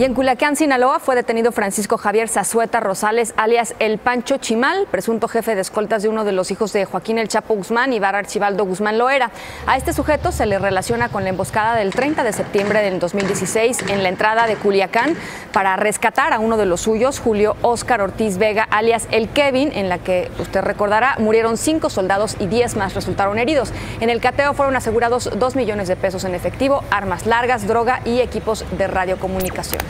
Y en Culiacán, Sinaloa, fue detenido Francisco Javier Zazueta Rosales, alias El Pancho Chimal, presunto jefe de escoltas de uno de los hijos de Joaquín El Chapo Guzmán y Bar Archibaldo Guzmán Loera. A este sujeto se le relaciona con la emboscada del 30 de septiembre del 2016 en la entrada de Culiacán para rescatar a uno de los suyos, Julio Óscar Ortiz Vega, alias El Kevin, en la que usted recordará murieron cinco soldados y diez más resultaron heridos. En el cateo fueron asegurados dos millones de pesos en efectivo, armas largas, droga y equipos de radiocomunicación.